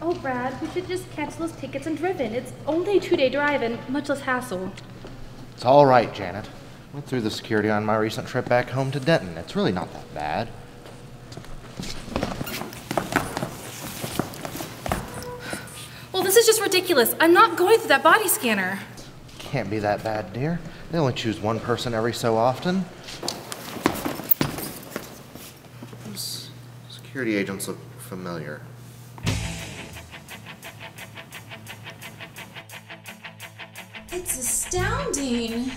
Oh, Brad, we should just cancel those tickets and driven. It's only a two-day drive and much less hassle. It's all right, Janet. Went through the security on my recent trip back home to Denton. It's really not that bad. Well, this is just ridiculous. I'm not going through that body scanner. Can't be that bad, dear. They only choose one person every so often. Those security agents look familiar. It's astounding.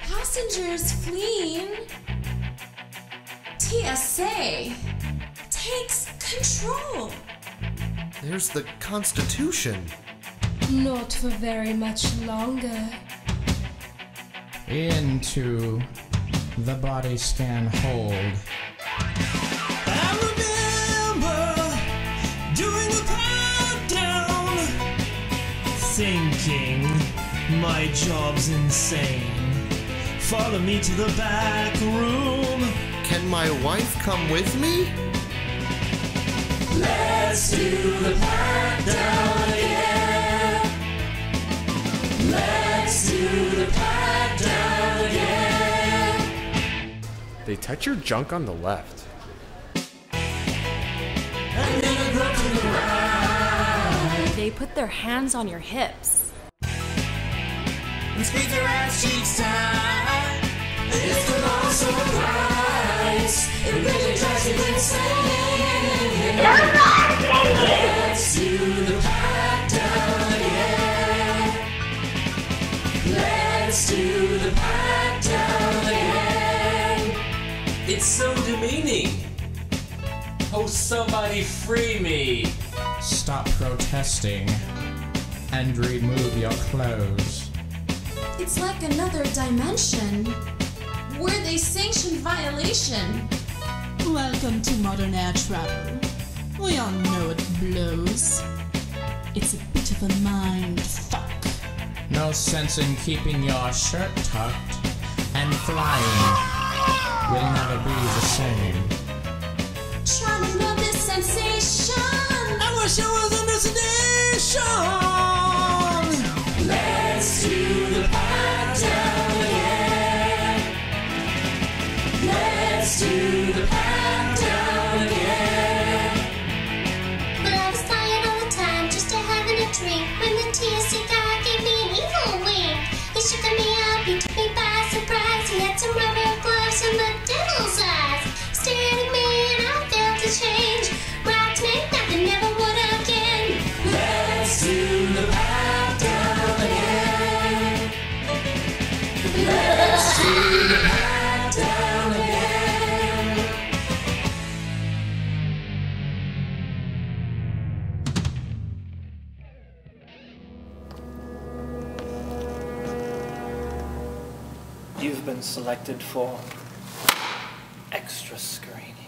Passengers fleeing. TSA takes control. There's the Constitution. Not for very much longer. Into the body scan hold. I remember doing the pat down, thinking my job's insane. Follow me to the back room. Can my wife come with me? Let's do the pat down again. Let's do the pat down again. They touch your junk on the left. And then I go to the right. They put their hands on your hips. And cheeks tight. It's the long surprise. It really drives you insane. Let's do the pat down again. Let's do the pat down again. It's so demeaning. Oh, somebody free me. Stop protesting and remove your clothes. It's like another dimension where they sanction violation. Welcome to modern air travel. We all know it blows. It's a bit of a mind fuck. No sense in keeping your shirt tucked and flying. Will never be the same. Trying to know this sensation. I wish I was You've been selected for extra screening.